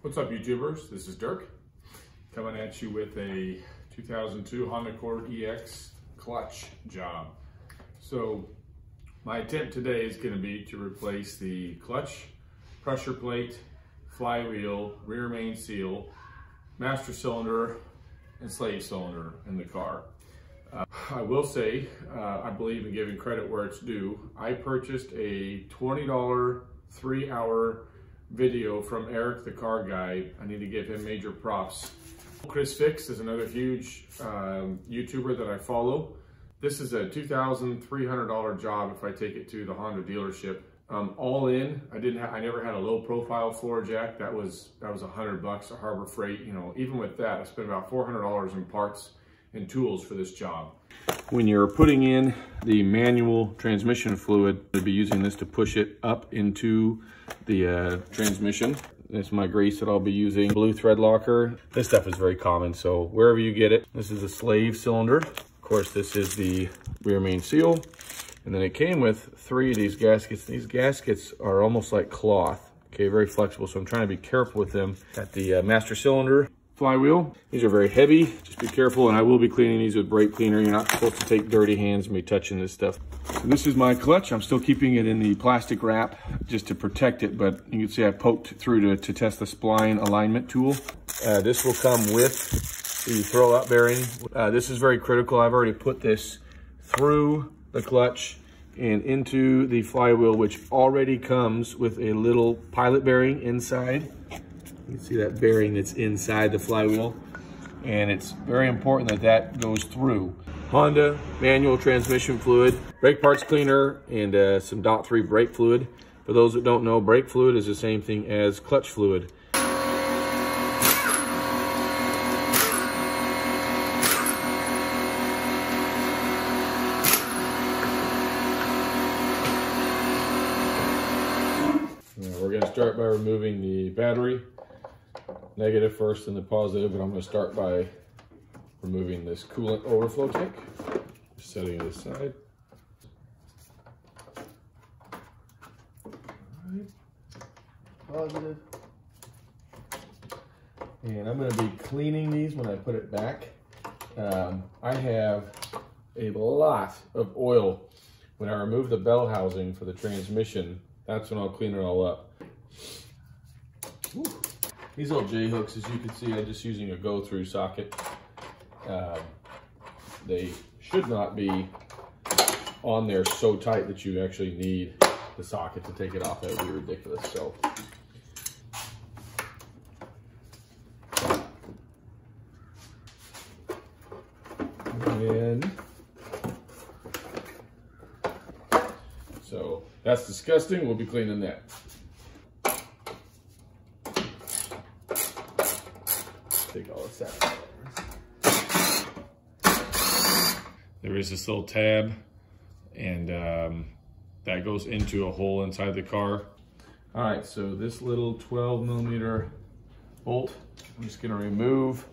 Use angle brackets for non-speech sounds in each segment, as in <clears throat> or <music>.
What's up YouTubers? This is Dirk coming at you with a 2002 Honda Accord EX clutch job. So my attempt today is going to be to replace the clutch, pressure plate, flywheel, rear main seal, master cylinder, and slave cylinder in the car. Uh, I will say, uh, I believe in giving credit where it's due. I purchased a $20 three hour video from Eric the car guy. I need to give him major props. Chris Fix is another huge um, YouTuber that I follow. This is a $2,300 job if I take it to the Honda dealership. Um, all in, I didn't I never had a low profile floor jack. That was, that was a hundred bucks a Harbor Freight. You know, even with that, I spent about $400 in parts and tools for this job. When you're putting in the manual transmission fluid, you'll be using this to push it up into the uh, transmission. This is my grease that I'll be using. Blue thread locker. This stuff is very common, so wherever you get it. This is a slave cylinder. Of course, this is the rear main seal. And then it came with three of these gaskets. These gaskets are almost like cloth. Okay, very flexible, so I'm trying to be careful with them. Got the uh, master cylinder flywheel. These are very heavy. Just be careful, and I will be cleaning these with brake cleaner. You're not supposed to take dirty hands and be touching this stuff. So this is my clutch. I'm still keeping it in the plastic wrap just to protect it, but you can see I poked through to, to test the spline alignment tool. Uh, this will come with the throw out bearing. Uh, this is very critical. I've already put this through the clutch and into the flywheel, which already comes with a little pilot bearing inside. You see that bearing that's inside the flywheel. And it's very important that that goes through. Honda manual transmission fluid, brake parts cleaner, and uh, some DOT 3 brake fluid. For those that don't know, brake fluid is the same thing as clutch fluid. We're going to start by removing the battery negative first and the positive, but I'm going to start by removing this coolant overflow tank, setting it aside. Positive. And I'm going to be cleaning these when I put it back. Um, I have a lot of oil. When I remove the bell housing for the transmission, that's when I'll clean it all up. Ooh. These little J-hooks, as you can see, I'm just using a go-through socket. Um, they should not be on there so tight that you actually need the socket to take it off. That would be ridiculous. So. And so that's disgusting. We'll be cleaning that. take all this out. There is this little tab and um, that goes into a hole inside the car. All right, so this little 12 millimeter bolt, I'm just gonna remove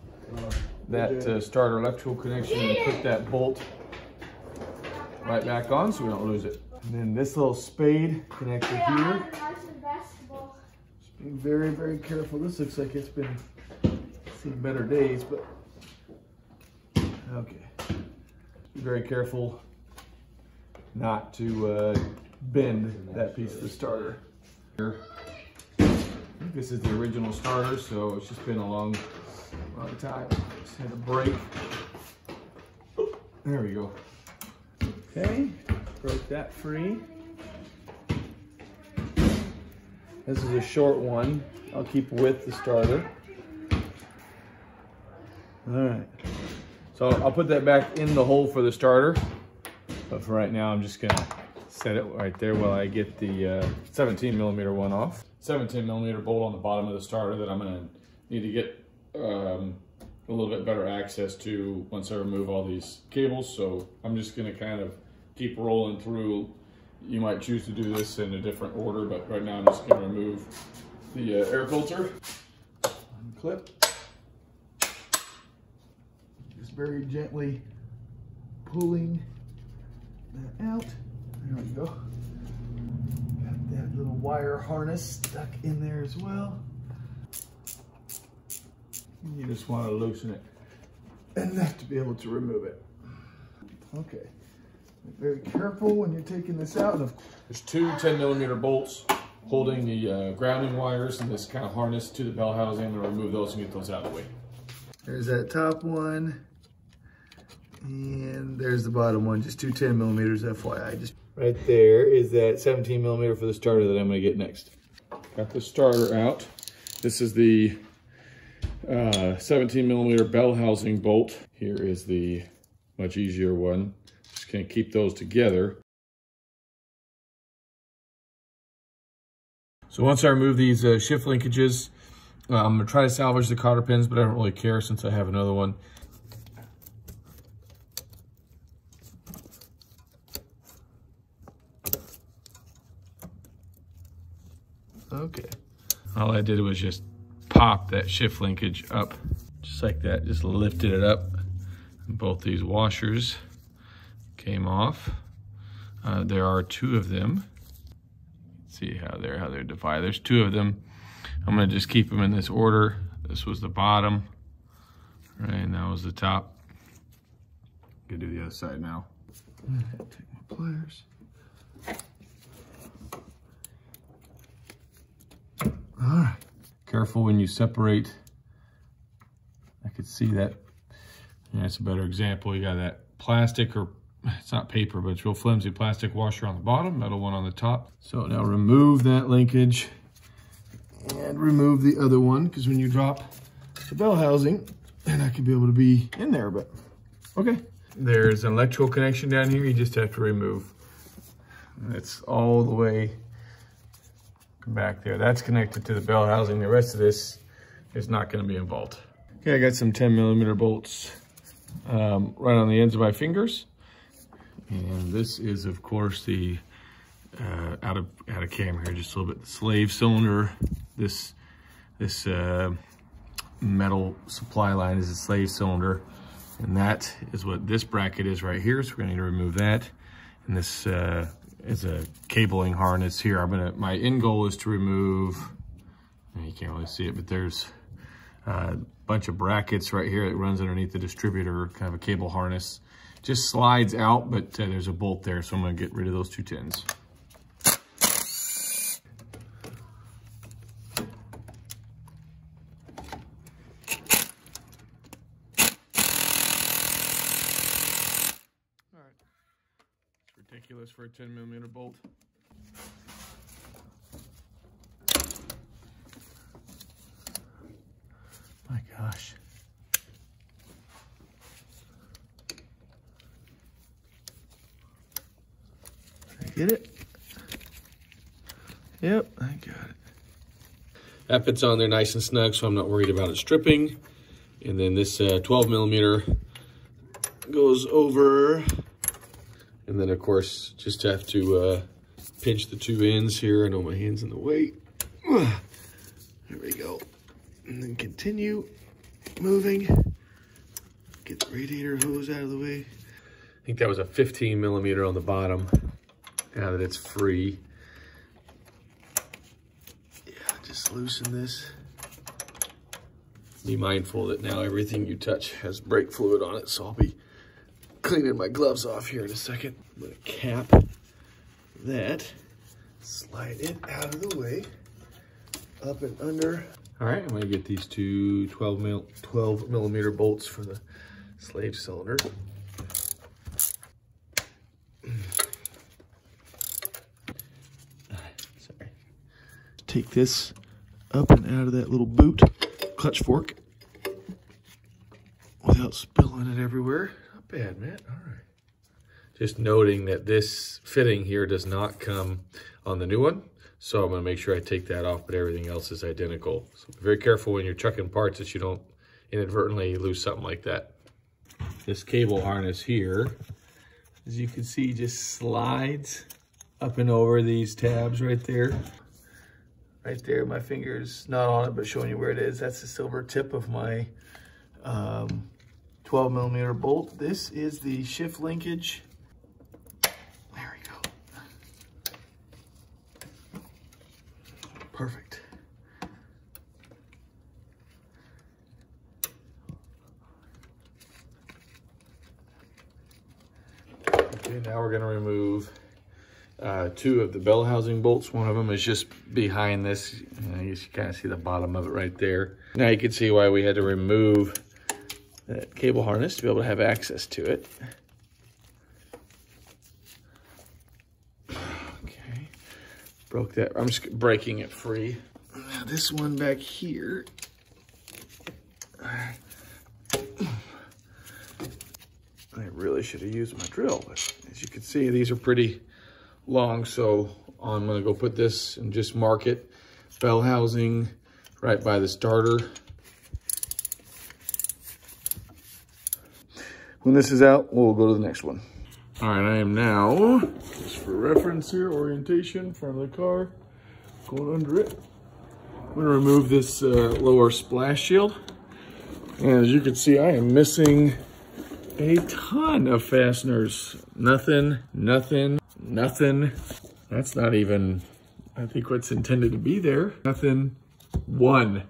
that uh, starter electrical connection and put that bolt right back on so we don't lose it. And then this little spade connector here. Just be very, very careful. This looks like it's been seen better days, but okay. Very careful not to uh, bend that piece of the starter. This is the original starter, so it's just been a long, long time. Just had a break. There we go. Okay, broke that free. This is a short one. I'll keep with the starter. All right. So I'll put that back in the hole for the starter. But for right now, I'm just gonna set it right there while I get the uh, 17 millimeter one off. 17 millimeter bolt on the bottom of the starter that I'm gonna need to get um, a little bit better access to once I remove all these cables. So I'm just gonna kind of keep rolling through. You might choose to do this in a different order, but right now I'm just gonna remove the uh, air filter. Clip very gently pulling that out. There we go. Got that little wire harness stuck in there as well. You just want to loosen it enough to be able to remove it. Okay. Very careful when you're taking this out. There's two 10 millimeter bolts holding the uh, grounding wires and this kind of harness to the bell housing. I'm gonna remove those and get those out of the way. There's that top one. And there's the bottom one, just two 10 millimeters FYI. Just Right there is that 17 millimeter for the starter that I'm gonna get next. Got the starter out. This is the uh, 17 millimeter bell housing bolt. Here is the much easier one. Just gonna keep those together. So once I remove these uh, shift linkages, uh, I'm gonna try to salvage the cotter pins, but I don't really care since I have another one. Okay. All I did was just pop that shift linkage up just like that. Just lifted it up. Both these washers came off. Uh, there are two of them. See how they're how they're divided. There's two of them. I'm gonna just keep them in this order. This was the bottom, right? And that was the top. Gonna do the other side now. Take my pliers. All right. Careful when you separate. I could see that. Yeah, that's a better example. You got that plastic or it's not paper, but it's real flimsy plastic washer on the bottom, metal one on the top. So now remove that linkage and remove the other one because when you drop the bell housing, then I could be able to be in there, but okay. There's an electrical connection down here you just have to remove. It's all the way back there. That's connected to the bell housing. The rest of this is not gonna be involved. Okay, I got some 10 millimeter bolts um, right on the ends of my fingers. And this is, of course, the uh, out of out of camera here, just a little bit. The slave cylinder. This this uh, metal supply line is a slave cylinder, and that is what this bracket is right here. So we're going to need to remove that. And this uh, is a cabling harness here. I'm gonna. My end goal is to remove. You can't really see it, but there's a bunch of brackets right here that runs underneath the distributor, kind of a cable harness just slides out, but uh, there's a bolt there, so I'm gonna get rid of those two tins. All right, it's ridiculous for a 10 millimeter bolt. My gosh. Get it? Yep, I got it. That fits on there nice and snug, so I'm not worried about it stripping. And then this uh, 12 millimeter goes over. And then of course, just have to uh, pinch the two ends here. I know my hand's in the way. <sighs> There we go. And then continue moving. Get the radiator hose out of the way. I think that was a 15 millimeter on the bottom now that it's free. Yeah, just loosen this. Be mindful that now everything you touch has brake fluid on it, so I'll be cleaning my gloves off here in a second. I'm gonna cap that, slide it out of the way, up and under. All right, I'm gonna get these two 12, mil 12 millimeter bolts for the slave cylinder. Sorry. Take this up and out of that little boot clutch fork without spilling it everywhere. Bad, Matt. All right. Just noting that this fitting here does not come on the new one. So I'm going to make sure I take that off, but everything else is identical. So be very careful when you're chucking parts that you don't inadvertently lose something like that. This cable harness here, as you can see, just slides up and over these tabs right there right there. My finger's not on it, but showing you where it is. That's the silver tip of my um, 12 millimeter bolt. This is the shift linkage. There we go. Perfect. Okay, now we're gonna remove uh, two of the bell housing bolts. One of them is just behind this. I guess you kind of see the bottom of it right there. Now you can see why we had to remove that cable harness to be able to have access to it. Okay, broke that. I'm just breaking it free. Now this one back here. I really should have used my drill, but as you can see, these are pretty long, so I'm gonna go put this and just mark it. Bell housing right by the starter. When this is out, we'll go to the next one. All right, I am now, just for reference here, orientation, front of the car, going under it. I'm gonna remove this uh, lower splash shield. And as you can see, I am missing a ton of fasteners. Nothing, nothing, nothing. That's not even, I think what's intended to be there. Nothing, one.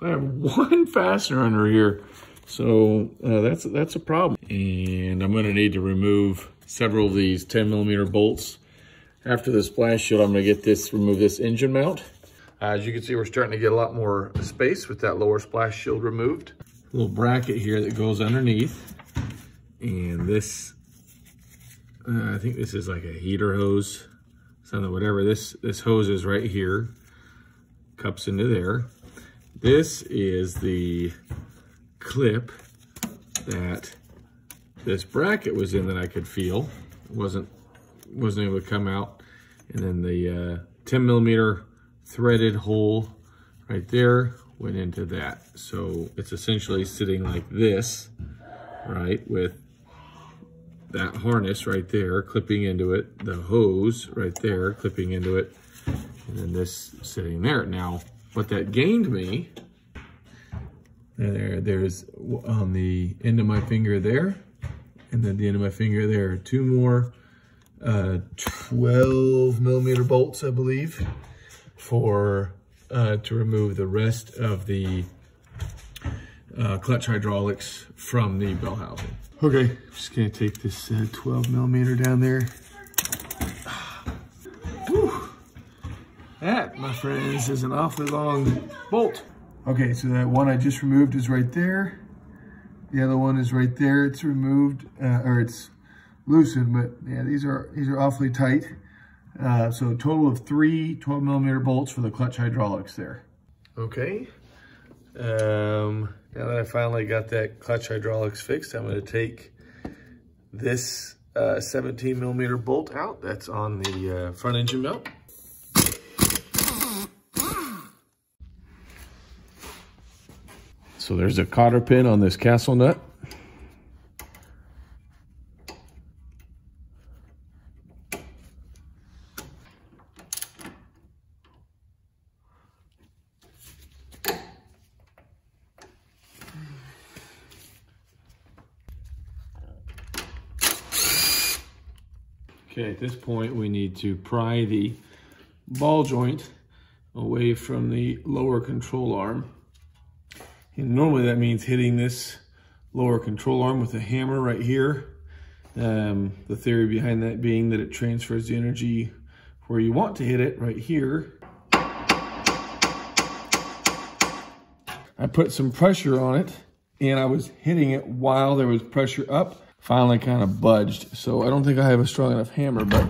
So I have <laughs> one fastener under here. So uh, that's, that's a problem. And I'm gonna need to remove several of these 10 millimeter bolts. After the splash shield, I'm gonna get this, remove this engine mount. Uh, as you can see, we're starting to get a lot more space with that lower splash shield removed. Little bracket here that goes underneath. And this uh, I think this is like a heater hose, something, whatever. This, this hose is right here, cups into there. This is the clip that this bracket was in that I could feel. wasn't wasn't able to come out. And then the uh, 10 millimeter threaded hole right there went into that. So it's essentially sitting like this, right, with that harness right there, clipping into it, the hose right there, clipping into it, and then this sitting there. Now, what that gained me, there, there's on the end of my finger there, and then the end of my finger there, two more uh, 12 millimeter bolts, I believe, for uh, to remove the rest of the uh, clutch hydraulics from the bell housing. Okay, I'm just gonna take this uh, 12 millimeter down there. Whew. That, my friends, is an awfully long bolt. Okay, so that one I just removed is right there. The other one is right there. It's removed, uh, or it's loosened, but yeah, these are these are awfully tight. Uh, so a total of three 12 millimeter bolts for the clutch hydraulics there. Okay. Um, now that I finally got that clutch hydraulics fixed, I'm gonna take this uh, 17 millimeter bolt out. That's on the uh, front engine mount. So there's a cotter pin on this castle nut. Okay, at this point we need to pry the ball joint away from the lower control arm. Normally that means hitting this lower control arm with a hammer right here. Um, the theory behind that being that it transfers the energy where you want to hit it, right here. I put some pressure on it and I was hitting it while there was pressure up finally kind of budged. So I don't think I have a strong enough hammer, but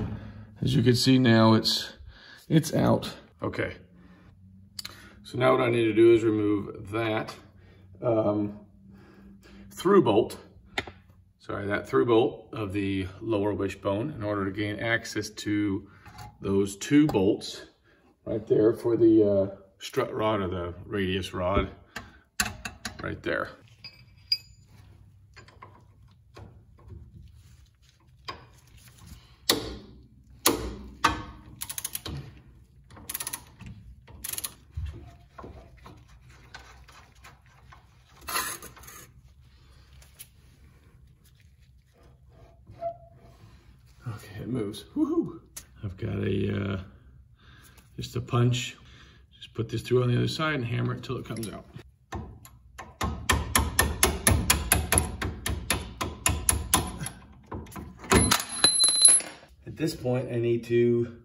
as you can see now, it's it's out. Okay. So now what I need to do is remove that um, through bolt, sorry, that through bolt of the lower wishbone in order to gain access to those two bolts right there for the uh, strut rod or the radius rod right there. it moves. Woohoo! I've got a, uh, just a punch. Just put this through on the other side and hammer it till it comes out. At this point, I need to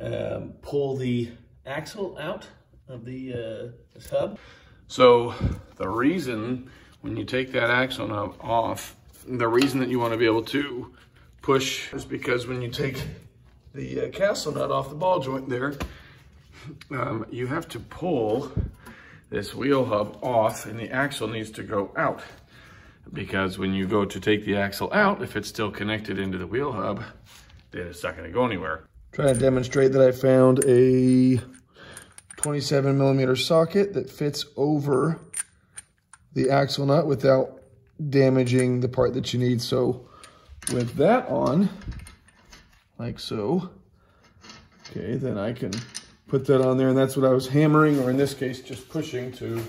um, pull the axle out of the uh, this hub. So the reason when you take that axle nut off, the reason that you want to be able to push is because when you take the uh, castle nut off the ball joint there, um, you have to pull this wheel hub off and the axle needs to go out. Because when you go to take the axle out, if it's still connected into the wheel hub, then it's not gonna go anywhere. Trying to demonstrate that I found a 27 millimeter socket that fits over the axle nut without damaging the part that you need. So with that on, like so, okay, then I can put that on there and that's what I was hammering, or in this case, just pushing to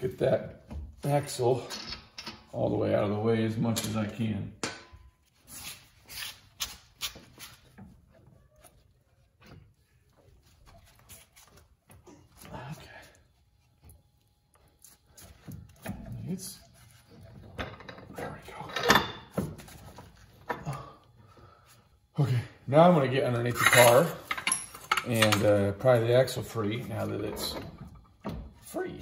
get that axle all the way out of the way as much as I can. It's there we go. Oh. Okay, now I'm gonna get underneath the car and uh, pry the axle free now that it's free.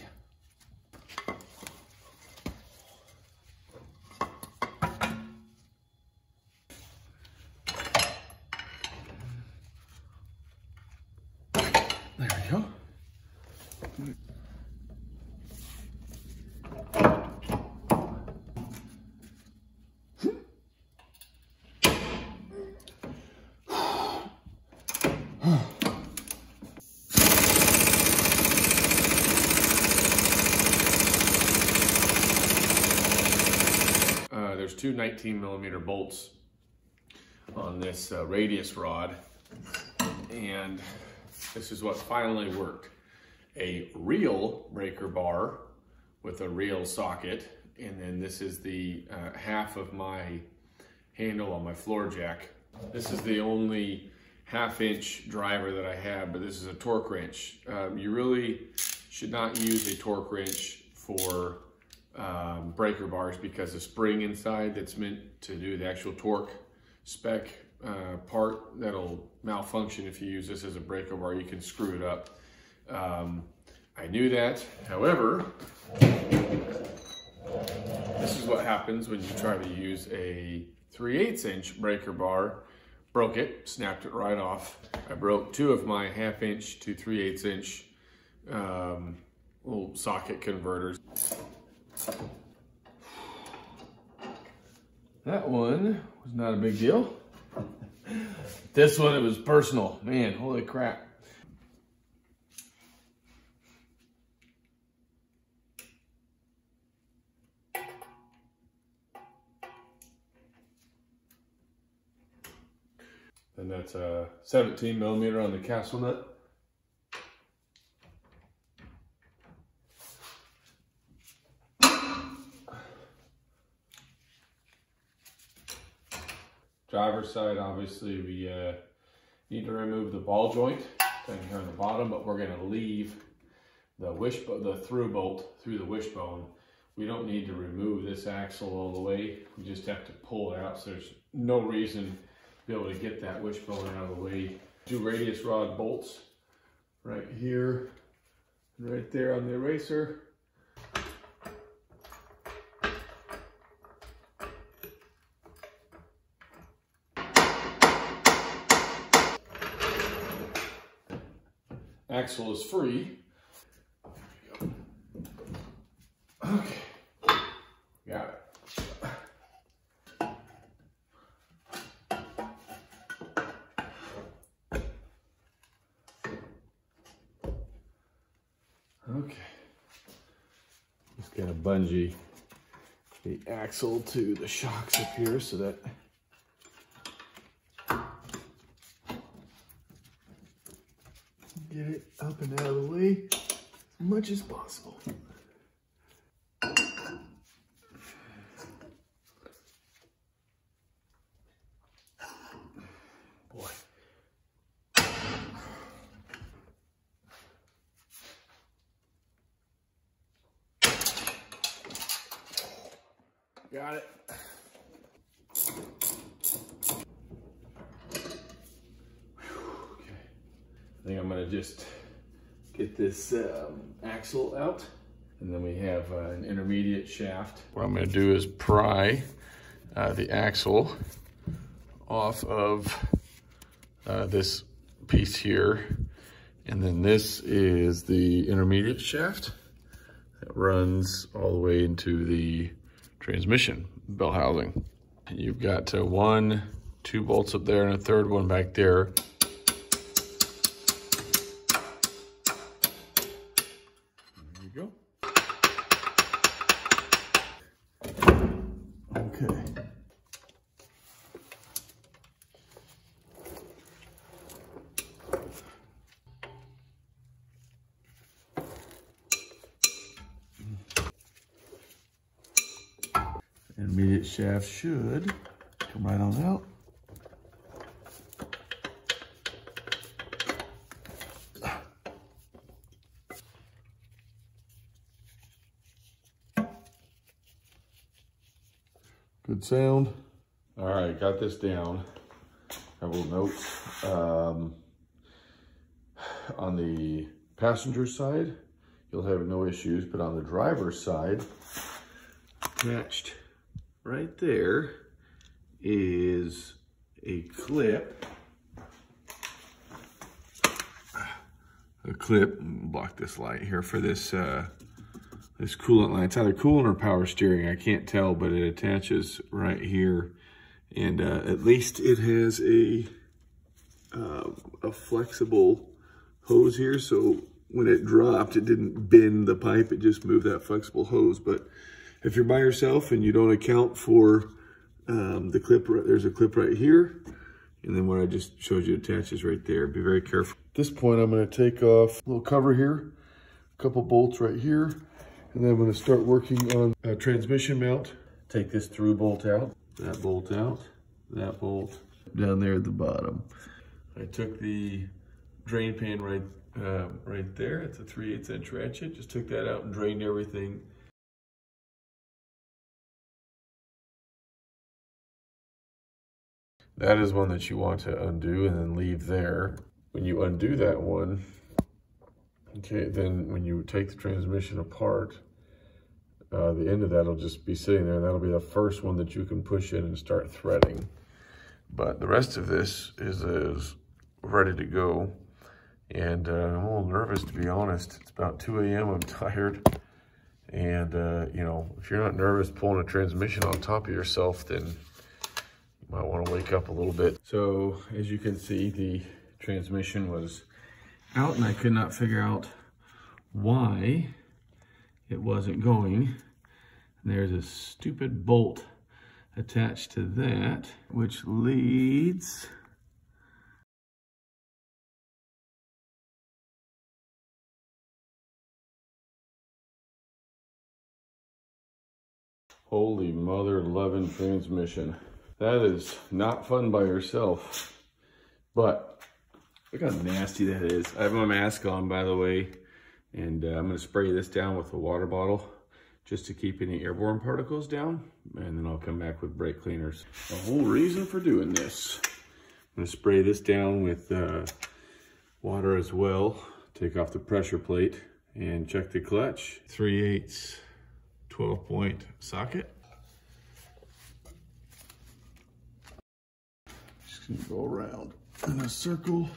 There we go. Uh, there's two 19 millimeter bolts on this uh, radius rod and this is what finally worked. A real breaker bar with a real socket and then this is the uh, half of my handle on my floor jack. This is the only half inch driver that I have but this is a torque wrench. Um, you really should not use a torque wrench for um, breaker bars because the spring inside that's meant to do the actual torque spec uh, part that'll malfunction if you use this as a breaker bar. You can screw it up. Um, I knew that. However, this is what happens when you try to use a 3 8 inch breaker bar. Broke it, snapped it right off. I broke two of my half inch to 3 8 inch um, little socket converters. That one was not a big deal. this one, it was personal. Man, holy crap. And that's a 17 millimeter on the castle nut. Driver's side, obviously, we uh, need to remove the ball joint down here on the bottom, but we're gonna leave the wishbone, the through bolt through the wishbone. We don't need to remove this axle all the way. We just have to pull it out. So there's no reason to be able to get that wishbone out of the way. Two radius rod bolts right here, right there on the eraser. Axle is free. Okay, got it. Okay. Just gonna bungee the axle to the shocks up here so that get it up and out of the way as much as possible. Boy. Got it. I think I'm gonna just get this um, axle out. And then we have uh, an intermediate shaft. What I'm gonna do is pry uh, the axle off of uh, this piece here. And then this is the intermediate shaft that runs all the way into the transmission bell housing. You've got uh, one, two bolts up there and a third one back there. Should come right on out. Good sound. All right, got this down. I will note Um, on the passenger side, you'll have no issues, but on the driver's side, attached right there is a clip. A clip, block this light here for this uh, this coolant line. It's either coolant or power steering. I can't tell, but it attaches right here. And uh, at least it has a, uh, a flexible hose here. So when it dropped, it didn't bend the pipe. It just moved that flexible hose. But if you're by yourself and you don't account for um, the clip, there's a clip right here. And then what I just showed you attaches right there. Be very careful. At this point, I'm gonna take off a little cover here, a couple bolts right here, and then I'm gonna start working on a transmission mount. Take this through bolt out, that bolt out, that bolt down there at the bottom. I took the drain pan right uh, right there. It's a 3 8 inch ratchet. Just took that out and drained everything. That is one that you want to undo and then leave there. When you undo that one, okay, then when you take the transmission apart, uh, the end of that will just be sitting there and that'll be the first one that you can push in and start threading. But the rest of this is, is ready to go. And uh, I'm a little nervous to be honest. It's about 2 a.m. I'm <laughs> tired. And, uh, you know, if you're not nervous pulling a transmission on top of yourself, then might want to wake up a little bit. So as you can see, the transmission was out and I could not figure out why it wasn't going. And there's a stupid bolt attached to that, which leads Holy mother loving transmission. That is not fun by yourself. But look how nasty that is. I have my mask on, by the way. And uh, I'm gonna spray this down with a water bottle just to keep any airborne particles down. And then I'll come back with brake cleaners. The whole reason for doing this. I'm gonna spray this down with uh, water as well. Take off the pressure plate and check the clutch. 3 8 12 point socket. Gonna go around in a circle.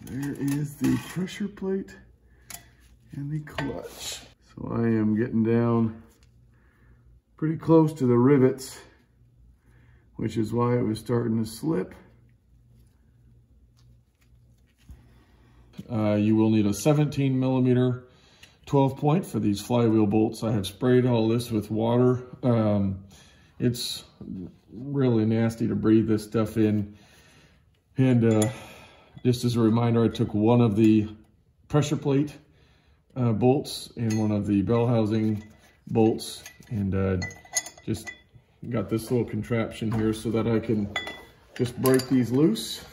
There is the pressure plate and the clutch. So I am getting down pretty close to the rivets, which is why it was starting to slip. Uh, you will need a 17 millimeter 12 point for these flywheel bolts. I have sprayed all this with water. Um, it's really nasty to breathe this stuff in. And uh, just as a reminder, I took one of the pressure plate uh, bolts and one of the bell housing bolts And uh, just got this little contraption here so that I can just break these loose.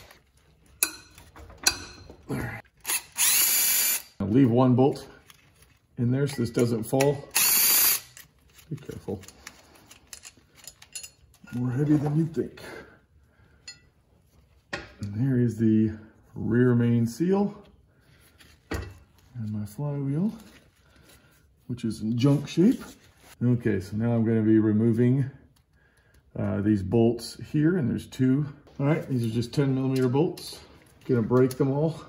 Leave one bolt in there so this doesn't fall. Be careful. More heavy than you think. And there is the rear main seal and my flywheel, which is in junk shape. Okay, so now I'm gonna be removing uh, these bolts here, and there's two. All right, these are just 10 millimeter bolts. Gonna break them all.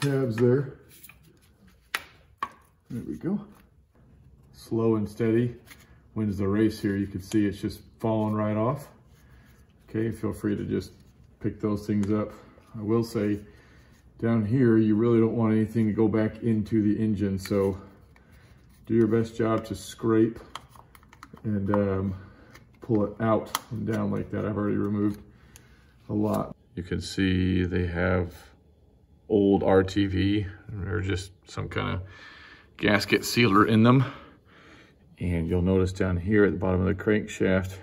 Tabs there. There we go. Slow and steady. Wins the race here. You can see it's just falling right off. Okay, feel free to just pick those things up. I will say down here, you really don't want anything to go back into the engine. So do your best job to scrape and um, pull it out and down like that. I've already removed a lot. You can see they have old RTV or just some kind of gasket sealer in them. And you'll notice down here at the bottom of the crankshaft,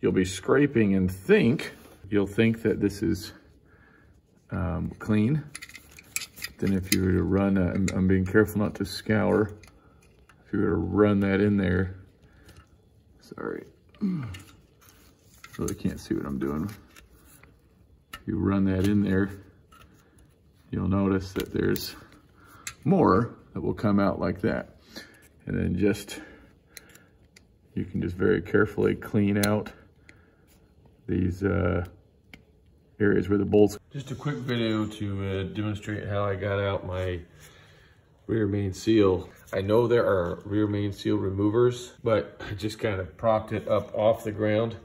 you'll be scraping and think, you'll think that this is um, clean. Then if you were to run, a, I'm, I'm being careful not to scour. If you were to run that in there, sorry, really can't see what I'm doing. You run that in there, you'll notice that there's more that will come out like that. And then just, you can just very carefully clean out these uh, areas where the bolts. Just a quick video to uh, demonstrate how I got out my rear main seal. I know there are rear main seal removers, but I just kind of propped it up off the ground.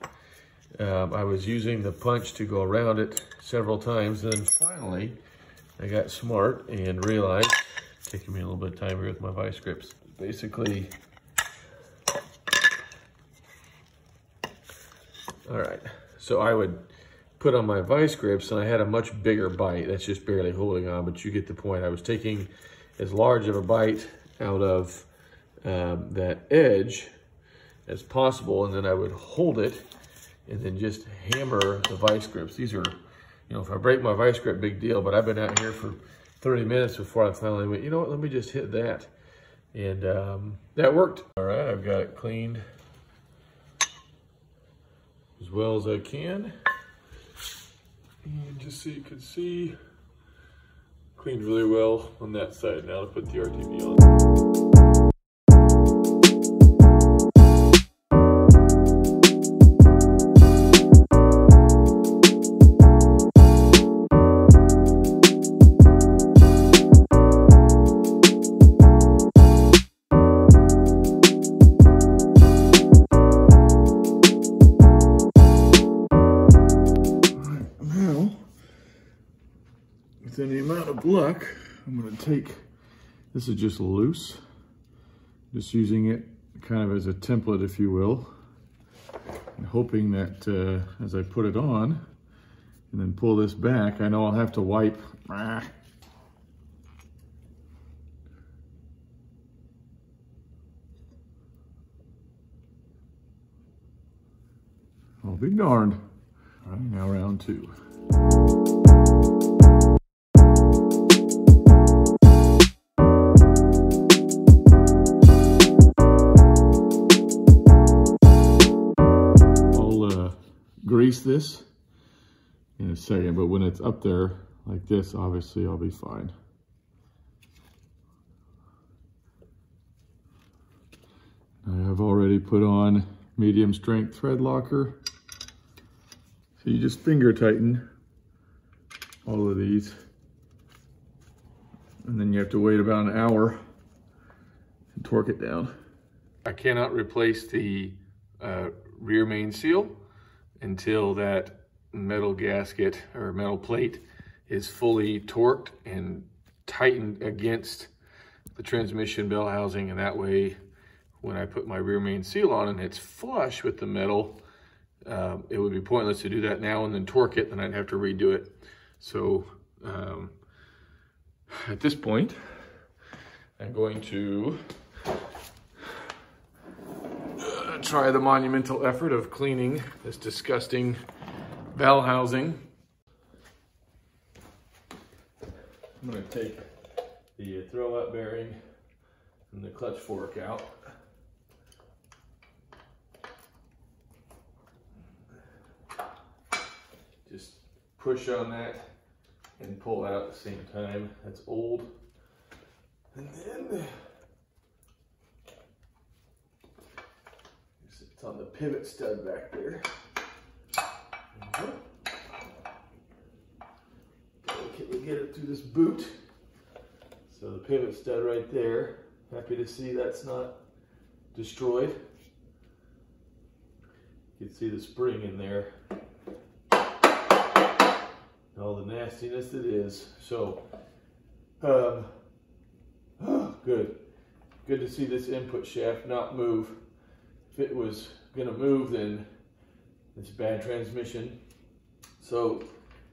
Um, I was using the punch to go around it several times. And then finally, I got smart and realized, taking me a little bit of time here with my vice grips, basically, all right. So I would put on my vice grips and I had a much bigger bite. That's just barely holding on, but you get the point. I was taking as large of a bite out of um, that edge as possible, and then I would hold it and then just hammer the vice grips. These are, you know, if I break my vice grip, big deal, but I've been out here for 30 minutes before I finally went, you know what, let me just hit that. And um, that worked. All right, I've got it cleaned as well as I can. And just so you can see, cleaned really well on that side. Now to put the RTV on. With any amount of luck, I'm gonna take, this is just loose, just using it kind of as a template, if you will, and hoping that uh, as I put it on and then pull this back, I know I'll have to wipe. Ah. I'll be darned. All right, now round two. This in a second, but when it's up there like this, obviously I'll be fine. I have already put on medium strength thread locker. So you just finger tighten all of these. And then you have to wait about an hour and torque it down. I cannot replace the uh, rear main seal until that metal gasket or metal plate is fully torqued and tightened against the transmission bell housing. And that way, when I put my rear main seal on and it's flush with the metal, uh, it would be pointless to do that now and then torque it, then I'd have to redo it. So um, at this point, I'm going to uh, try the monumental effort of cleaning this disgusting bell housing. I'm gonna take the throwout bearing and the clutch fork out. Just push on that and pull out at the same time. That's old. And then it's on the pivot stud back there. Delicately get it through this boot. So the pivot stud right there. Happy to see that's not destroyed. You can see the spring in there. All the nastiness that is. So, um, oh, <gasps> good. Good to see this input shaft not move. If it was gonna move, then it's bad transmission. So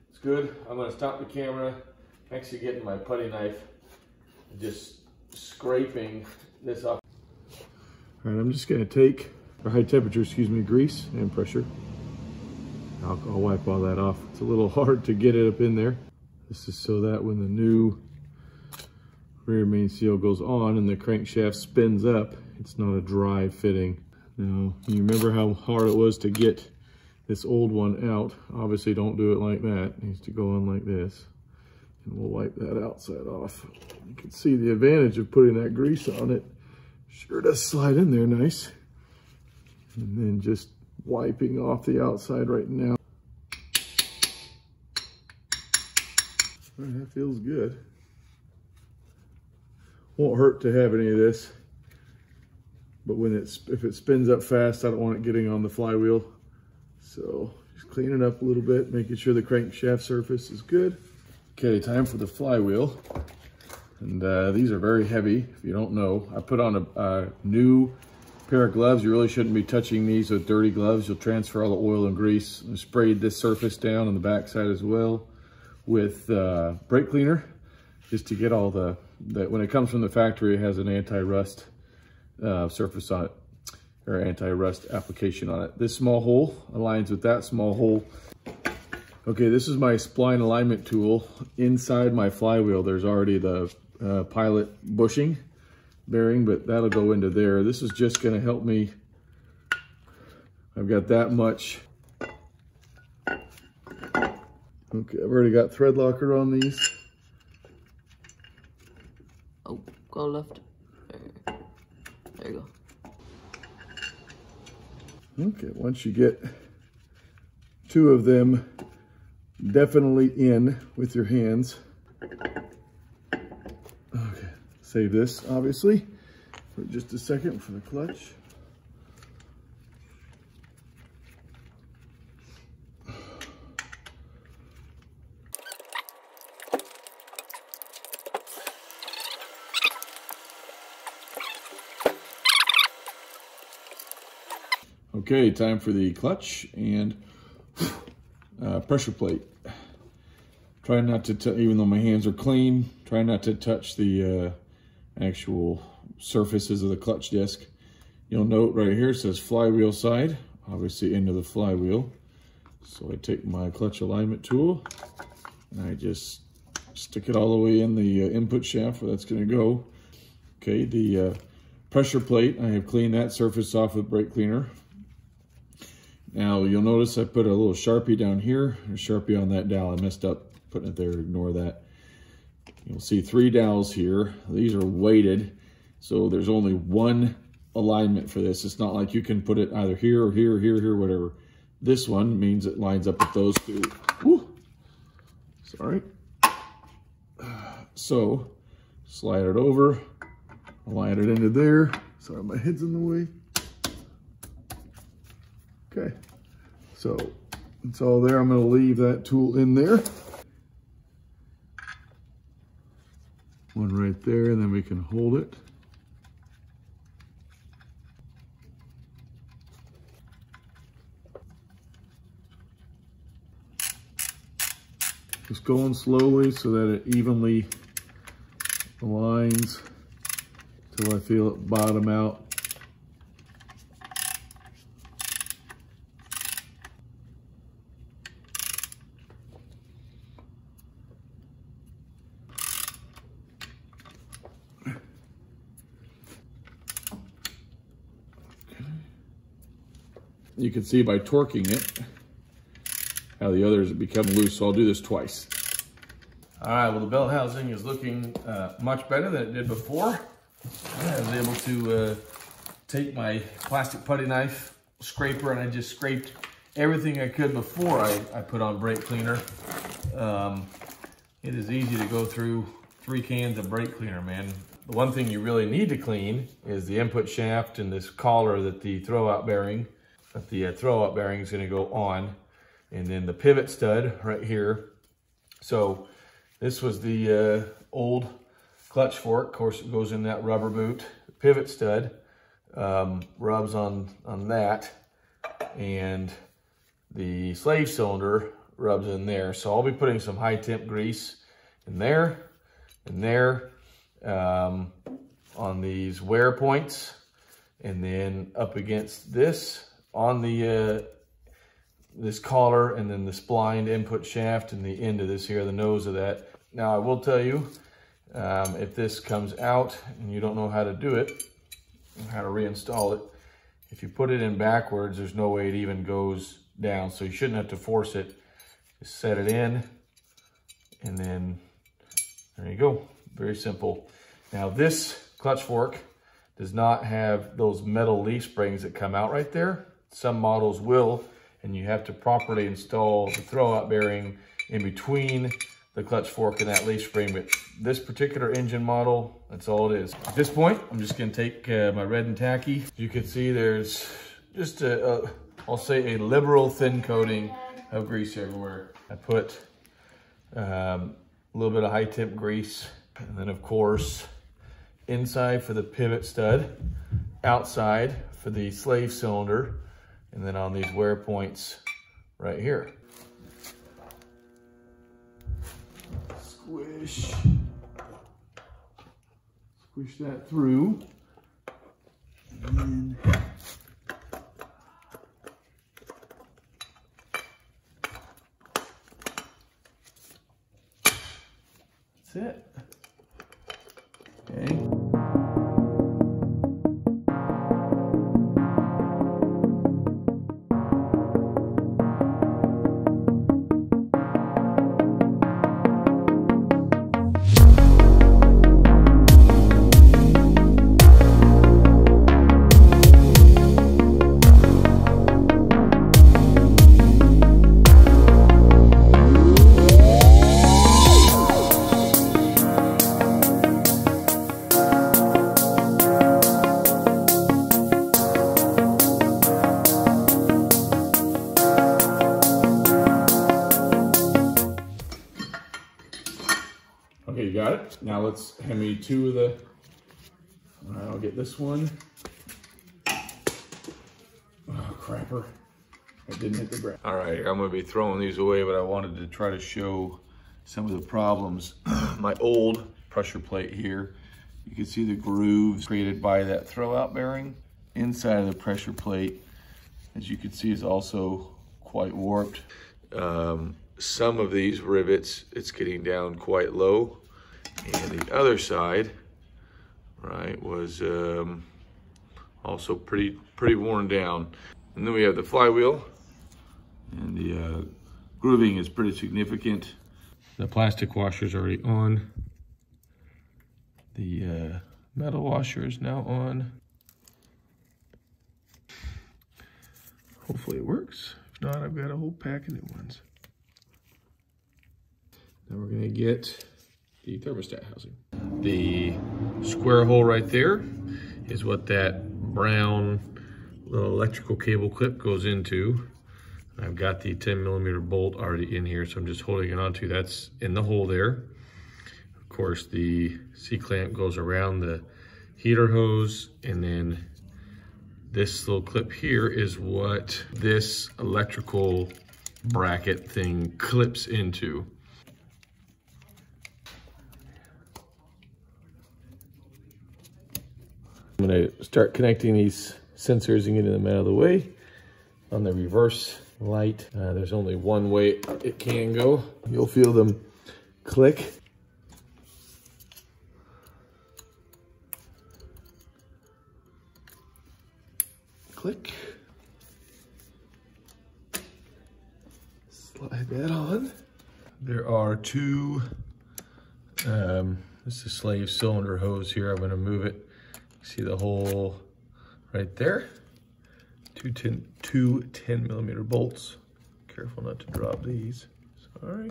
it's good. I'm gonna stop the camera, actually getting my putty knife, just scraping this off. All right, I'm just gonna take, or high temperature, excuse me, grease and pressure. I'll, I'll wipe all that off. It's a little <laughs> hard to get it up in there. This is so that when the new rear main seal goes on and the crankshaft spins up, it's not a dry fitting. Now, you remember how hard it was to get this old one out. Obviously don't do it like that. It needs to go on like this. And we'll wipe that outside off. You can see the advantage of putting that grease on it. Sure does slide in there nice. And then just wiping off the outside right now. that feels good. Won't hurt to have any of this. But when it's if it spins up fast, I don't want it getting on the flywheel. So just clean it up a little bit, making sure the crankshaft surface is good. Okay, time for the flywheel. And uh, these are very heavy, if you don't know. I put on a, a new pair of gloves. You really shouldn't be touching these with dirty gloves. You'll transfer all the oil and grease. I sprayed this surface down on the backside as well with uh, brake cleaner, just to get all the, that when it comes from the factory, it has an anti-rust uh, surface on it, or anti-rust application on it. This small hole aligns with that small hole. Okay, this is my spline alignment tool. Inside my flywheel, there's already the uh, pilot bushing bearing, but that'll go into there. This is just gonna help me. I've got that much. Okay, I've already got thread locker on these. Oh, go left. There, you go. Okay, once you get two of them definitely in with your hands, Okay, Save this, obviously, for just a second for the clutch. Okay, time for the clutch and uh, pressure plate. Try not to, even though my hands are clean, try not to touch the uh, actual surfaces of the clutch disc. You'll note right here says flywheel side, obviously into the flywheel. So I take my clutch alignment tool and I just stick it all the way in the uh, input shaft where that's gonna go. Okay, the uh, pressure plate, I have cleaned that surface off with brake cleaner. Now you'll notice I put a little Sharpie down here, a Sharpie on that dowel. I messed up putting it there, ignore that. You'll see three dowels here. These are weighted, so there's only one alignment for this. It's not like you can put it either here or here or here or here, whatever. This one means it lines up with those two. Woo. Sorry. So, slide it over, align it into there. Sorry, my head's in the way. Okay, so It's all there. I'm gonna leave that tool in there. One right there, and then we can hold it. Just going slowly so that it evenly aligns till I feel it bottom out. You can see by torquing it how the others become loose. So I'll do this twice. All right, well, the bell housing is looking uh, much better than it did before. I was able to uh, take my plastic putty knife scraper and I just scraped everything I could before I, I put on brake cleaner. Um, it is easy to go through three cans of brake cleaner, man. The one thing you really need to clean is the input shaft and this collar that the throwout bearing, the uh, throwout bearing is gonna go on. And then the pivot stud right here. So this was the uh, old clutch fork. Of course, it goes in that rubber boot. Pivot stud um, rubs on, on that. And the slave cylinder rubs in there. So I'll be putting some high temp grease in there and there um, on these wear points. And then up against this on the uh, this collar and then the splined input shaft and the end of this here, the nose of that. Now I will tell you, um, if this comes out and you don't know how to do it, how to reinstall it, if you put it in backwards, there's no way it even goes down. So you shouldn't have to force it. Just set it in and then there you go. Very simple. Now this clutch fork does not have those metal leaf springs that come out right there. Some models will, and you have to properly install the throwout bearing in between the clutch fork and that leaf spring. But this particular engine model, that's all it is. At this point, I'm just gonna take uh, my red and tacky. You can see there's just a, a, I'll say a liberal thin coating of grease everywhere. I put um, a little bit of high temp grease. And then of course, inside for the pivot stud, outside for the slave cylinder, and then on these wear points right here. Squish. Squish that through. Two of the, I'll get this one. Oh, crapper. I didn't hit the ground. All right, I'm gonna be throwing these away, but I wanted to try to show some of the problems. <clears throat> My old pressure plate here, you can see the grooves created by that throwout bearing. Inside of the pressure plate, as you can see, is also quite warped. Um, some of these rivets, it's getting down quite low. And the other side, right, was um, also pretty pretty worn down. And then we have the flywheel, and the uh, grooving is pretty significant. The plastic washer is already on. The uh, metal washer is now on. Hopefully it works. If not, I've got a whole pack of new ones. Now we're gonna get the thermostat housing. The square hole right there is what that brown little electrical cable clip goes into. I've got the 10 millimeter bolt already in here, so I'm just holding it onto. That's in the hole there. Of course, the C-clamp goes around the heater hose, and then this little clip here is what this electrical bracket thing clips into. I'm gonna start connecting these sensors and getting them out of the way. On the reverse light, uh, there's only one way it can go. You'll feel them click. Click. Slide that on. There are two, um, this is a slave cylinder hose here. I'm gonna move it See the hole right there? Two 10, two 10 millimeter bolts. Careful not to drop these. Sorry.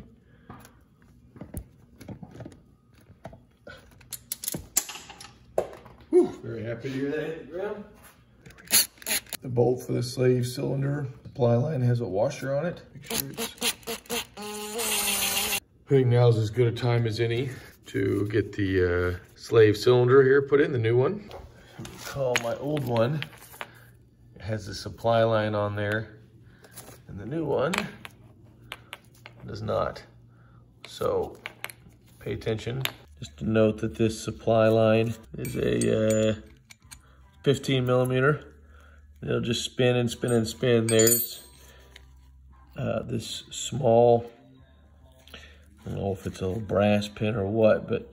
Whew, very happy to hear that hit the ground. The bolt for the slave cylinder supply line has a washer on it. Make sure it's I think now's as good a time as any to get the uh, slave cylinder here put in, the new one. Call my old one. Has the supply line on there. And the new one does not. So pay attention. Just to note that this supply line is a uh, 15 millimeter. It'll just spin and spin and spin. There's uh, this small I don't know if it's a little brass pin or what, but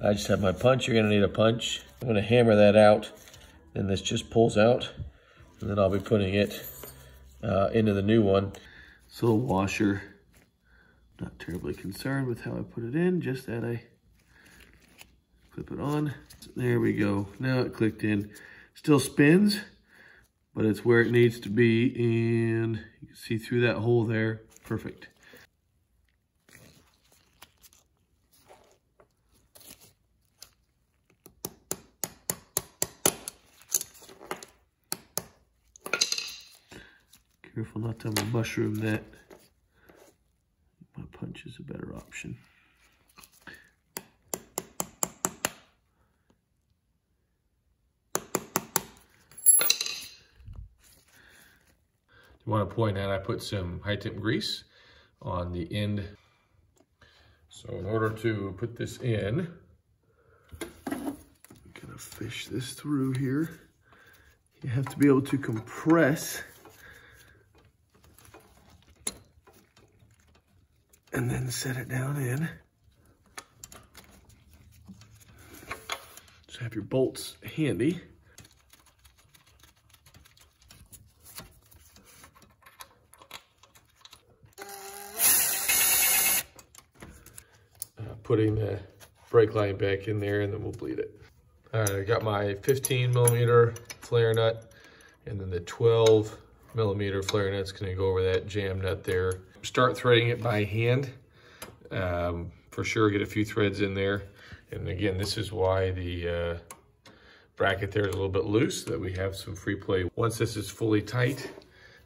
I just have my punch. You're gonna need a punch. I'm gonna hammer that out. And this just pulls out. And then I'll be putting it uh, into the new one. So the washer, not terribly concerned with how I put it in, just that I clip it on. There we go. Now it clicked in. Still spins, but it's where it needs to be. And you can see through that hole there. Perfect. Careful not to mushroom that. My punch is a better option. You want to point out I put some high temp grease on the end. So in order to put this in, I'm gonna fish this through here. You have to be able to compress and then set it down in. Just have your bolts handy. Uh, putting the brake line back in there and then we'll bleed it. All right, I got my 15 millimeter flare nut and then the 12 millimeter flare nut's gonna go over that jam nut there. Start threading it by hand. Um, for sure, get a few threads in there. And again, this is why the uh, bracket there is a little bit loose, so that we have some free play. Once this is fully tight,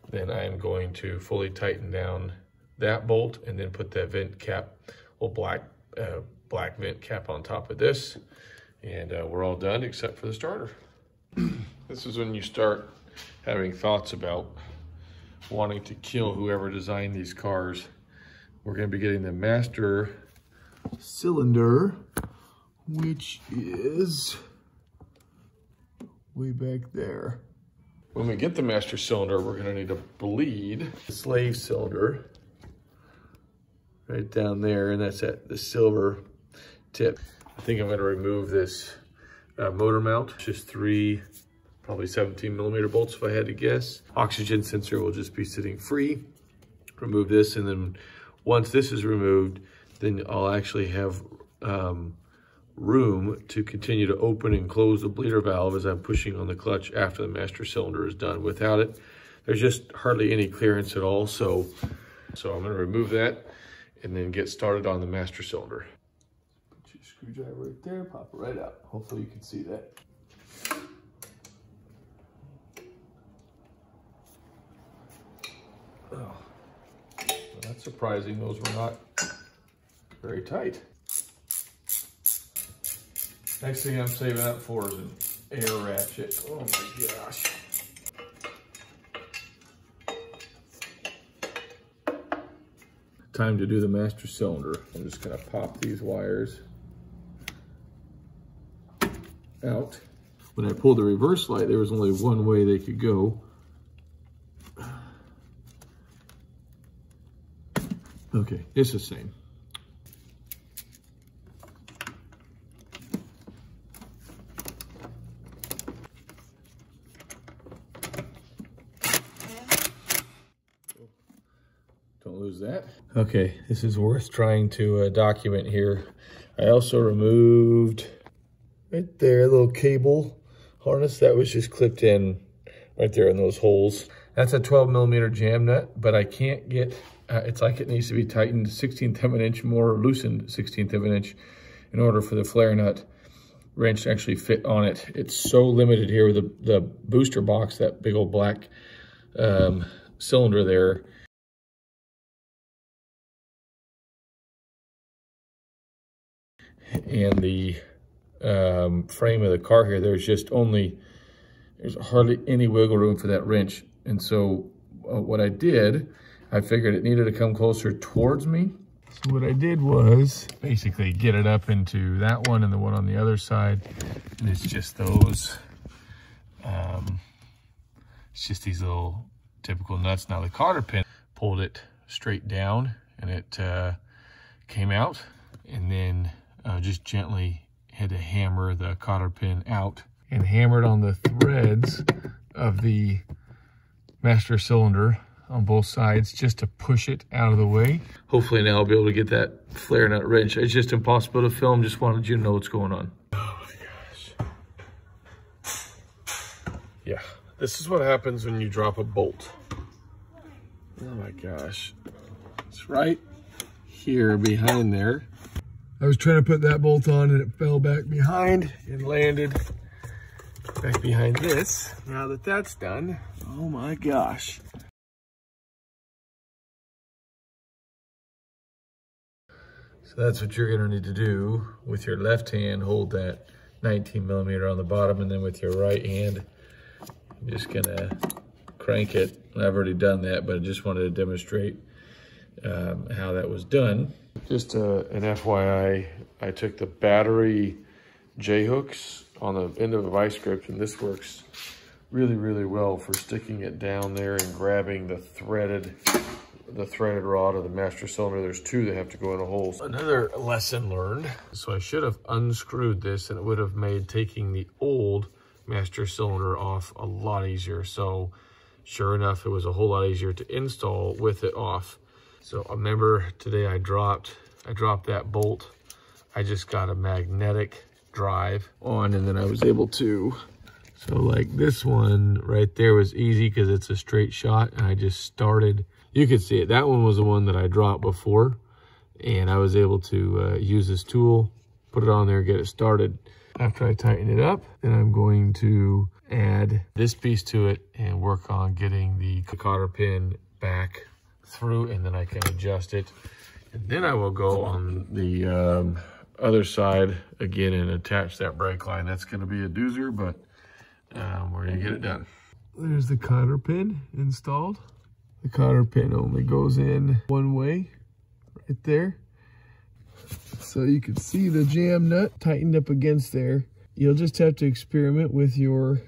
then I am going to fully tighten down that bolt and then put that vent cap, little black, uh, black vent cap on top of this. And uh, we're all done except for the starter. this is when you start having thoughts about wanting to kill whoever designed these cars. We're going to be getting the master cylinder, which is way back there. When we get the master cylinder, we're going to need to bleed the slave cylinder right down there, and that's at the silver tip. I think I'm going to remove this uh, motor mount, just three probably 17 millimeter bolts if I had to guess. Oxygen sensor will just be sitting free. Remove this and then once this is removed, then I'll actually have um, room to continue to open and close the bleeder valve as I'm pushing on the clutch after the master cylinder is done. Without it, there's just hardly any clearance at all. So, so I'm gonna remove that and then get started on the master cylinder. Put your screwdriver right there, pop it right out. Hopefully you can see that. So that's surprising. Those were not very tight. Next thing I'm saving up for is an air ratchet. Oh my gosh. Time to do the master cylinder. I'm just gonna pop these wires out. When I pulled the reverse light, there was only one way they could go. Okay, it's the same. Don't lose that. Okay, this is worth trying to uh, document here. I also removed right there a little cable harness that was just clipped in right there in those holes. That's a 12 millimeter jam nut, but I can't get, uh, it's like it needs to be tightened 16th of an inch more, loosened 16th of an inch in order for the flare nut wrench to actually fit on it. It's so limited here with the, the booster box, that big old black um, cylinder there. And the um, frame of the car here, there's just only, there's hardly any wiggle room for that wrench. And so uh, what I did, I figured it needed to come closer towards me. So what I did was basically get it up into that one and the one on the other side. And it's just those, um, it's just these little typical nuts. Now the cotter pin pulled it straight down and it uh, came out and then uh, just gently had to hammer the cotter pin out and hammered on the threads of the master cylinder on both sides just to push it out of the way. Hopefully now I'll be able to get that flare nut wrench. It's just impossible to film. Just wanted you to know what's going on. Oh my gosh. Yeah, this is what happens when you drop a bolt. Oh my gosh. It's right here behind there. I was trying to put that bolt on and it fell back behind. and landed back behind this. Now that that's done, oh my gosh. So that's what you're gonna need to do with your left hand, hold that 19 millimeter on the bottom and then with your right hand, I'm just gonna crank it. I've already done that, but I just wanted to demonstrate um, how that was done. Just uh, an FYI, I took the battery J-hooks on the end of a vice grip, and this works really, really well for sticking it down there and grabbing the threaded the threaded rod of the master cylinder. There's two that have to go in a hole. Another lesson learned. So I should have unscrewed this and it would have made taking the old master cylinder off a lot easier. So sure enough, it was a whole lot easier to install with it off. So I remember today I dropped, I dropped that bolt. I just got a magnetic drive on and then I was able to, so like this one right there was easy because it's a straight shot and I just started, you could see it. That one was the one that I dropped before and I was able to uh, use this tool, put it on there, get it started. After I tighten it up, then I'm going to add this piece to it and work on getting the cotter pin back through and then I can adjust it. And then I will go on the um, other side again and attach that brake line. That's gonna be a doozer, but um, we're gonna get it done. There's the cotter pin installed. The cotter pin only goes in one way, right there. So you can see the jam nut tightened up against there. You'll just have to experiment with your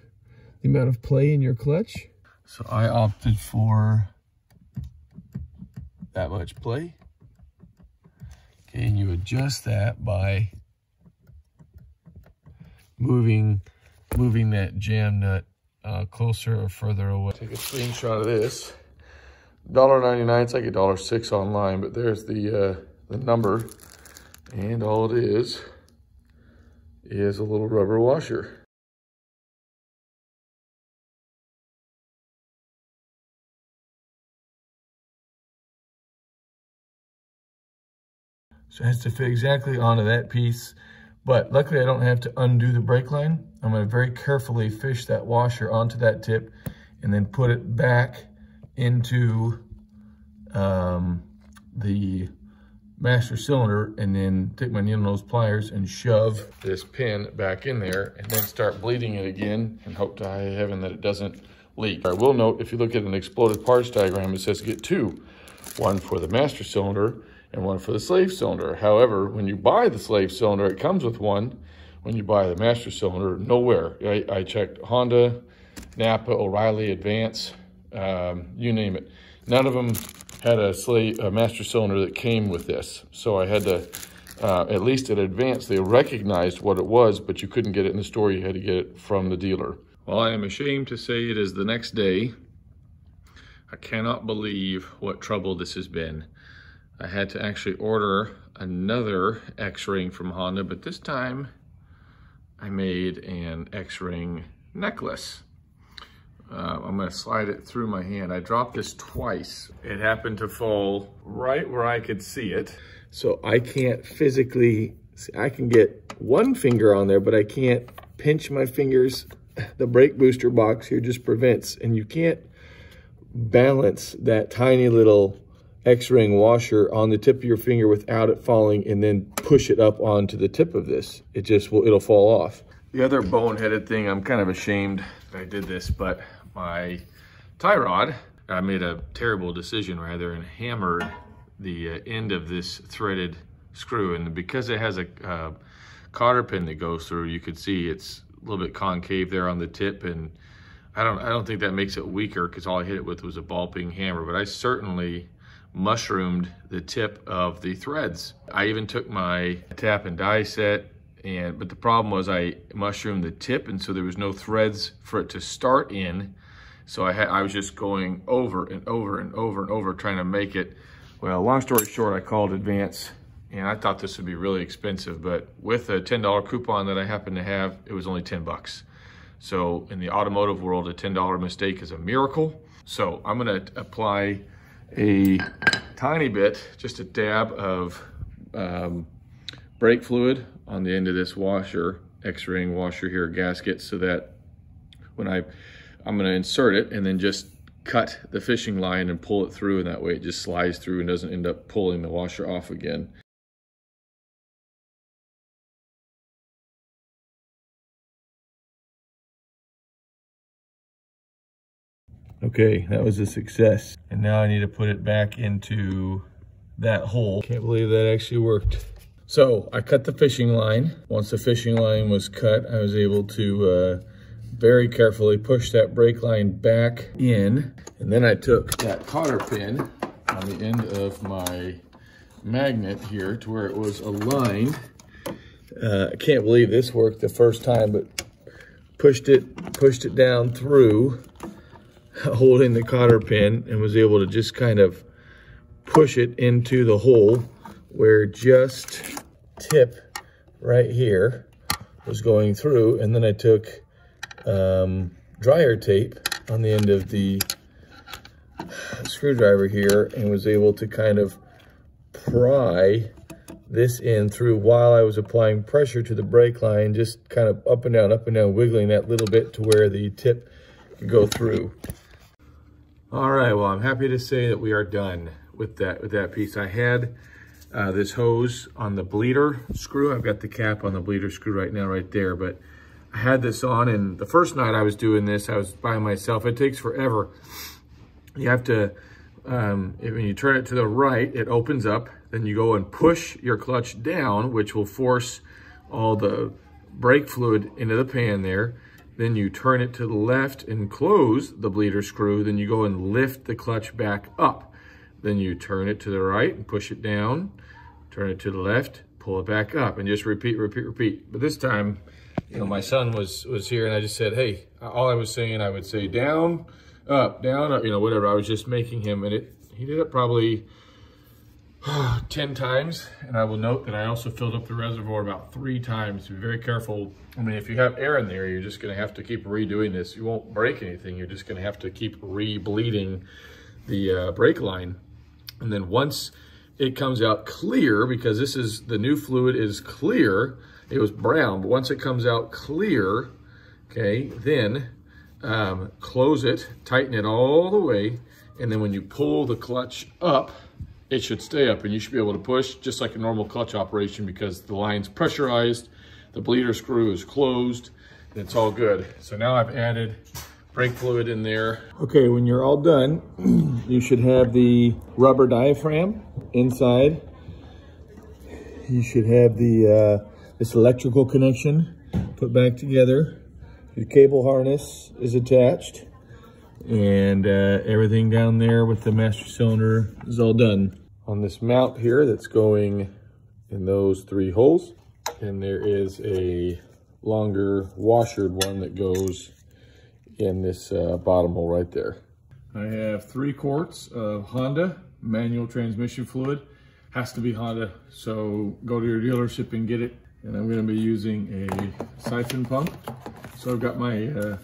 the amount of play in your clutch. So I opted for that much play. Okay, and you adjust that by moving moving that jam nut uh, closer or further away. Take a screenshot of this. $1.99, it's like a dollar six online, but there's the uh, the number. And all it is, is a little rubber washer. So it has to fit exactly onto that piece. But luckily I don't have to undo the brake line. I'm gonna very carefully fish that washer onto that tip and then put it back into um, the master cylinder and then take my needle nose pliers and shove this pin back in there and then start bleeding it again and hope to high heaven that it doesn't leak. I will note, if you look at an exploded parts diagram, it says get two, one for the master cylinder and one for the slave cylinder. However, when you buy the slave cylinder, it comes with one. When you buy the master cylinder, nowhere. I, I checked Honda, Napa, O'Reilly, Advance, um, you name it. None of them had a, slave, a master cylinder that came with this. So I had to, uh, at least at Advance, they recognized what it was, but you couldn't get it in the store. You had to get it from the dealer. Well, I am ashamed to say it is the next day. I cannot believe what trouble this has been. I had to actually order another X-Ring from Honda, but this time I made an X-Ring necklace. Uh, I'm gonna slide it through my hand. I dropped this twice. It happened to fall right where I could see it. So I can't physically, see, I can get one finger on there, but I can't pinch my fingers. <laughs> The brake booster box here just prevents, and you can't balance that tiny little X-ring washer on the tip of your finger without it falling and then push it up onto the tip of this. It just will, it'll fall off. The other boneheaded thing, I'm kind of ashamed that I did this, but my tie rod, I made a terrible decision rather and hammered the uh, end of this threaded screw. And because it has a uh, cotter pin that goes through, you can see it's a little bit concave there on the tip. And I don't, I don't think that makes it weaker because all I hit it with was a ball peen hammer, but I certainly mushroomed the tip of the threads. I even took my tap and die set and but the problem was I mushroomed the tip and so there was no threads for it to start in. So I had I was just going over and over and over and over trying to make it. Well, long story short, I called Advance and I thought this would be really expensive, but with a $10 coupon that I happened to have, it was only 10 bucks. So in the automotive world, a $10 mistake is a miracle. So I'm gonna apply a tiny bit, just a dab of um, brake fluid on the end of this washer, X-ring washer here, gasket, so that when I, I'm gonna insert it and then just cut the fishing line and pull it through and that way it just slides through and doesn't end up pulling the washer off again. Okay, that was a success. And now I need to put it back into that hole. Can't believe that actually worked. So I cut the fishing line. Once the fishing line was cut, I was able to uh, very carefully push that brake line back in. And then I took that cotter pin on the end of my magnet here to where it was aligned. Uh, I can't believe this worked the first time, but pushed it, pushed it down through <laughs> holding the cotter pin and was able to just kind of push it into the hole where just tip right here was going through. And then I took um, dryer tape on the end of the screwdriver here and was able to kind of pry this in through while I was applying pressure to the brake line, just kind of up and down, up and down, wiggling that little bit to where the tip could go through. All right, well, I'm happy to say that we are done with that with that piece. I had uh, this hose on the bleeder screw. I've got the cap on the bleeder screw right now, right there, but I had this on, and the first night I was doing this, I was by myself. It takes forever. You have to, um, when you turn it to the right, it opens up. Then you go and push your clutch down, which will force all the brake fluid into the pan there. Then you turn it to the left and close the bleeder screw. Then you go and lift the clutch back up. Then you turn it to the right and push it down. Turn it to the left, pull it back up and just repeat, repeat, repeat. But this time, you know, my son was, was here and I just said, hey, all I was saying, I would say down, up, down, up, you know, whatever. I was just making him and it, he did it probably <sighs> 10 times. And I will note that I also filled up the reservoir about three times. Be very careful. I mean, if you have air in there, you're just gonna have to keep redoing this. You won't break anything. You're just gonna have to keep re-bleeding the uh, brake line. And then once it comes out clear, because this is, the new fluid is clear, it was brown, but once it comes out clear, okay, then um, close it, tighten it all the way, and then when you pull the clutch up, it should stay up and you should be able to push just like a normal clutch operation because the line's pressurized, the bleeder screw is closed, and it's all good. So now I've added brake fluid in there. Okay, when you're all done, <clears throat> you should have the rubber diaphragm inside. You should have the uh, this electrical connection put back together. Your cable harness is attached. And uh, everything down there with the master cylinder is all done. On this mount here that's going in those three holes. And there is a longer washered one that goes in this uh, bottom hole right there. I have three quarts of Honda manual transmission fluid. Has to be Honda, so go to your dealership and get it. And I'm gonna be using a siphon pump. So I've got my uh,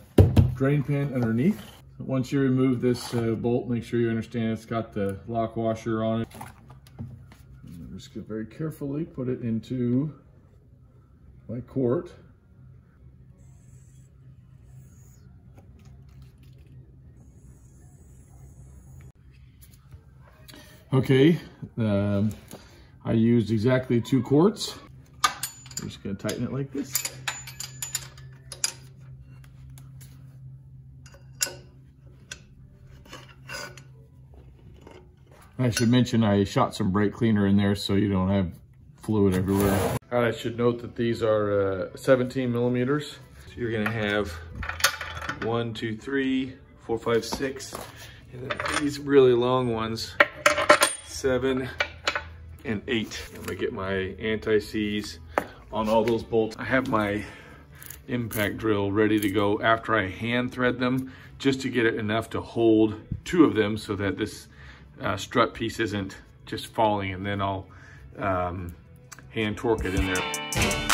drain pan underneath. Once you remove this uh, bolt, make sure you understand it's got the lock washer on it. I'm just gonna very carefully put it into my quart. Okay, um, I used exactly two quarts. I'm just gonna tighten it like this. I should mention I shot some brake cleaner in there so you don't have fluid everywhere. And I should note that these are uh, 17 millimeters. So you're gonna have one, two, three, four, five, six, and then these really long ones, seven and eight. I'm gonna get my anti-seize on all those bolts. I have my impact drill ready to go after I hand thread them, just to get it enough to hold two of them so that this uh, strut piece isn't just falling and then I'll um, hand torque it in there.